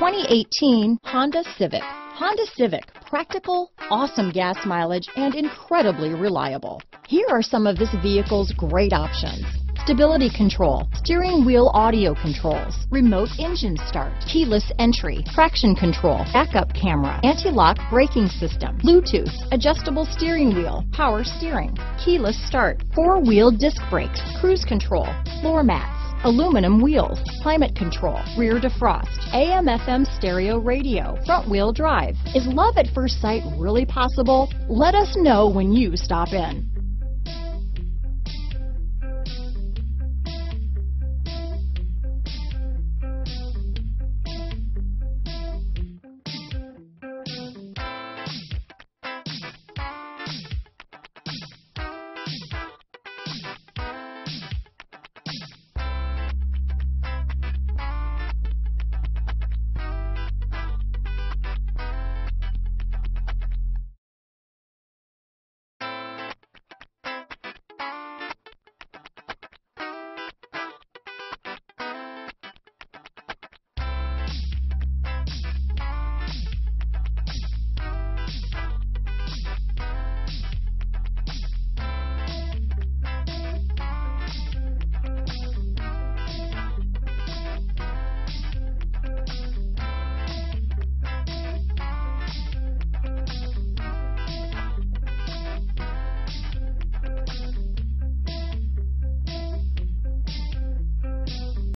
2018 Honda Civic. Honda Civic, practical, awesome gas mileage, and incredibly reliable. Here are some of this vehicle's great options. Stability control, steering wheel audio controls, remote engine start, keyless entry, traction control, backup camera, anti-lock braking system, Bluetooth, adjustable steering wheel, power steering, keyless start, four-wheel disc brakes, cruise control, floor mats, aluminum wheels, climate control, rear defrost, AM FM stereo radio, front wheel drive. Is love at first sight really possible? Let us know when you stop in.